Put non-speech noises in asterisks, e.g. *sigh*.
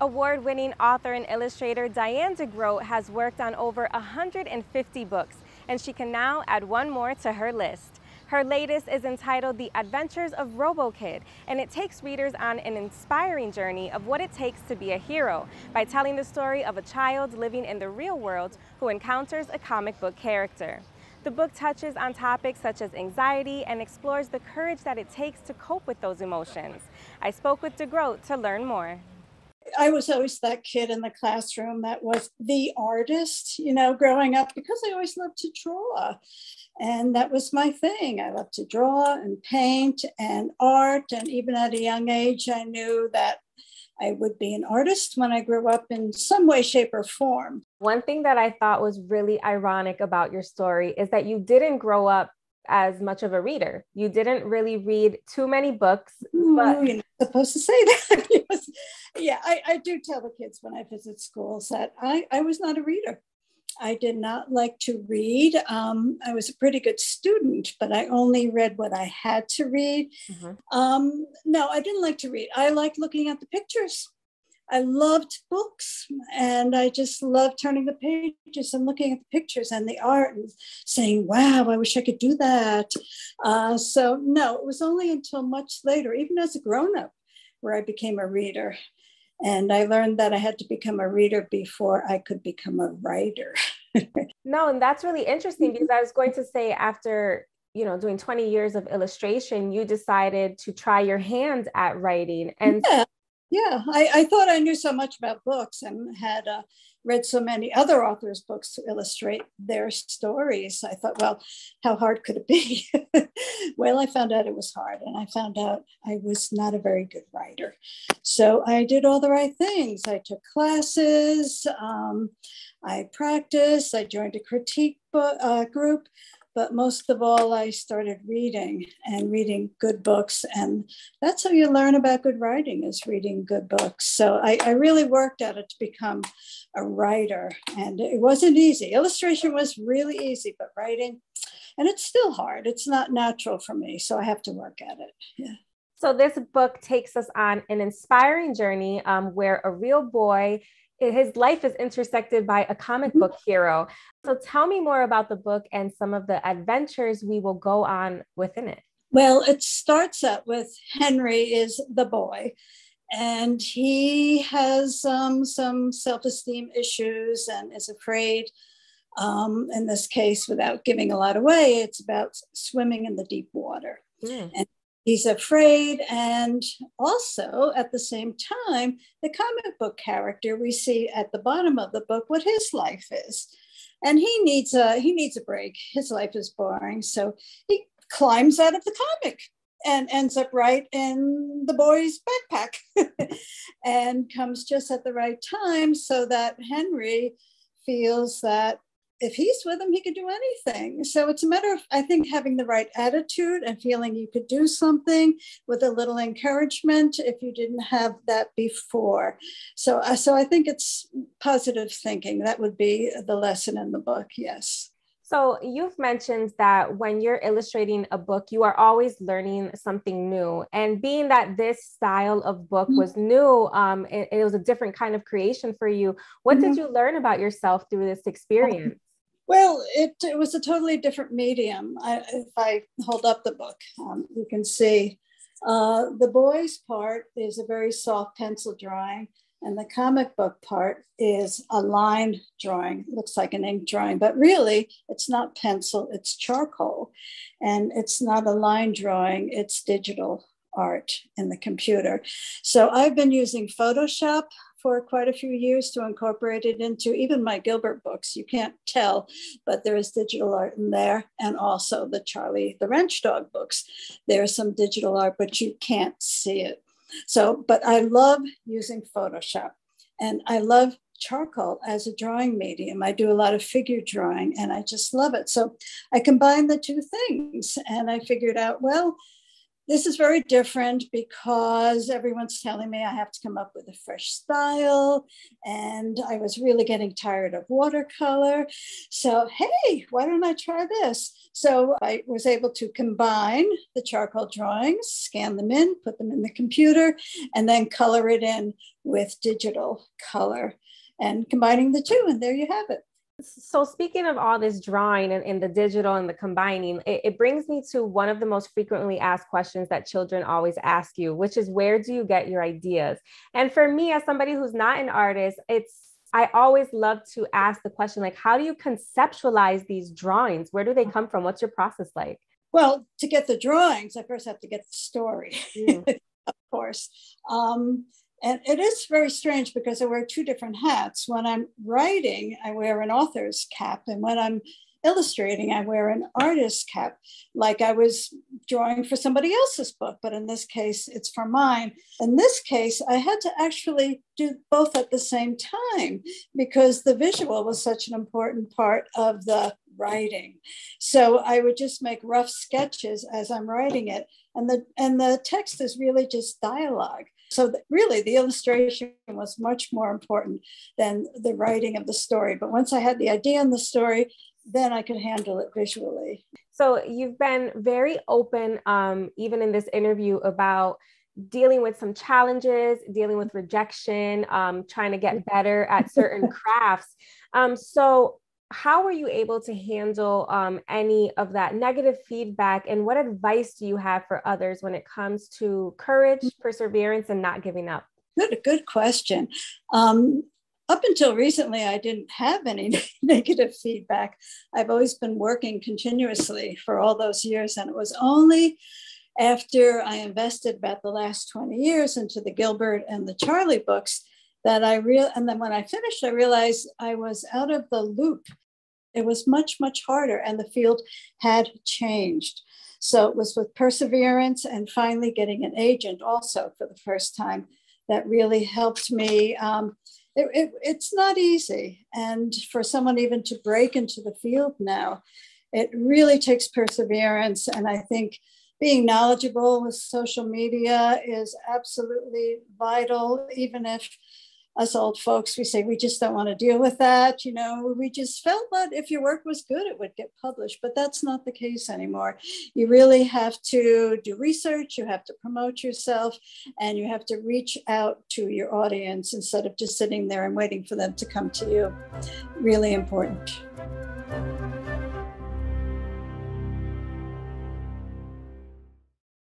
Award winning author and illustrator Diane DeGroat has worked on over 150 books, and she can now add one more to her list. Her latest is entitled The Adventures of RoboKid, and it takes readers on an inspiring journey of what it takes to be a hero by telling the story of a child living in the real world who encounters a comic book character. The book touches on topics such as anxiety and explores the courage that it takes to cope with those emotions. I spoke with DeGroat to learn more. I was always that kid in the classroom that was the artist, you know, growing up because I always loved to draw. And that was my thing. I loved to draw and paint and art. And even at a young age, I knew that I would be an artist when I grew up in some way, shape, or form. One thing that I thought was really ironic about your story is that you didn't grow up as much of a reader. You didn't really read too many books. But... You're not supposed to say *laughs* that. Yeah, I, I do tell the kids when I visit schools that I, I was not a reader. I did not like to read. Um, I was a pretty good student, but I only read what I had to read. Mm-hmm. Um, no, I didn't like to read. I liked looking at the pictures. I loved books and I just loved turning the pages and looking at the pictures and the art and saying, wow, I wish I could do that. Uh, so, no, it was only until much later, even as a grown up, where I became a reader. And I learned that I had to become a reader before I could become a writer. *laughs* no, and that's really interesting because I was going to say, after you know doing 20 years of illustration you decided to try your hand at writing and yeah. Yeah, I, I thought I knew so much about books and had uh, read so many other authors' books to illustrate their stories. I thought, well, how hard could it be? *laughs* well, I found out it was hard, and I found out I was not a very good writer. So I did all the right things. I took classes, um, I practiced, I joined a critique uh, group. But most of all, I started reading and reading good books. And that's how you learn about good writing is reading good books. So I, I really worked at it to become a writer. And it wasn't easy. Illustration was really easy, but writing, and it's still hard. It's not natural for me. So I have to work at it. Yeah. So, this book takes us on an inspiring journey um, where a real boy his life is intersected by a comic book hero. So tell me more about the book and some of the adventures we will go on within it. Well, it starts out with Henry is the boy, and he has um, some self esteem issues and is afraid. Um, in this case, without giving a lot away, it's about swimming in the deep water. Mm. And he's afraid. And also, at the same time, the comic book character we see at the bottom of the book what his life is. And he needs a he needs a break. His life is boring. So he climbs out of the comic and ends up right in the boy's backpack *laughs* and comes just at the right time so that Henry feels that if he's with him, he could do anything. So it's a matter of, I think, having the right attitude and feeling you could do something with a little encouragement if you didn't have that before. So, uh, so I think it's positive thinking. That would be the lesson in the book. Yes. So you've mentioned that when you're illustrating a book, you are always learning something new. And being that this style of book mm-hmm. was new, um, it, it, was a different kind of creation for you. What mm-hmm. did you learn about yourself through this experience? Well, it, it was a totally different medium. I, if I hold up the book, um, you can see uh, the boys part is a very soft pencil drawing, and the comic book part is a line drawing. looks like an ink drawing, but really it's not pencil, it's charcoal. And it's not a line drawing, it's digital art in the computer. So I've been using Photoshop for quite a few years to incorporate it into even my Gilbert books. You can't tell, but there is digital art in there. And also the Charlie the Ranch Dog books. There's some digital art, but you can't see it. So, but I love using Photoshop and I love charcoal as a drawing medium. I do a lot of figure drawing and I just love it. So I combined the two things and I figured out, well, this is very different because everyone's telling me I have to come up with a fresh style. And I was really getting tired of watercolor. So, hey, why don't I try this? So I was able to combine the charcoal drawings, scan them in, put them in the computer, and then color it in with digital color and combining the two. And there you have it. So speaking of all this drawing and, and the digital and the combining, it, it, brings me to one of the most frequently asked questions that children always ask you, which is where do you get your ideas? And for me, as somebody who's not an artist, it's I always love to ask the question like, how do you conceptualize these drawings? Where do they come from? What's your process like? Well, to get the drawings, I first have to get the story, mm. *laughs* of course. Um, and it is very strange because I wear two different hats. When I'm writing, I wear an author's cap. And when I'm illustrating, I wear an artist's cap, like I was drawing for somebody else's book. But in this case, it's for mine. In this case, I had to actually do both at the same time because the visual was such an important part of the writing. So I would just make rough sketches as I'm writing it. And the, and the text is really just dialogue. So really, the illustration was much more important than the writing of the story. But once I had the idea and the story, then I could handle it visually. So you've been very open, um, even in this interview, about dealing with some challenges, dealing with rejection, um, trying to get better at certain *laughs* crafts. Um, so how were you able to handle um, any of that negative feedback? And what advice do you have for others when it comes to courage perseverance and not giving up? Good good question. Um, up until recently i didn't have any *laughs* negative feedback. I've always been working continuously for all those years and it was only after i invested about the last 20 years into the gilbert and the charlie books that I real and then when I finished, I realized I was out of the loop. It was much, much harder, and the field had changed. So it was with perseverance and finally getting an agent also for the first time that really helped me. Um, it, it, it's not easy. And for someone even to break into the field now, it really takes perseverance. And I think being knowledgeable with social media is absolutely vital, even if us old folks, we say we just don't want to deal with that. You know, we just felt that if your work was good, it would get published, but that's not the case anymore. You really have to do research, you have to promote yourself, and you have to reach out to your audience instead of just sitting there and waiting for them to come to you. Really important.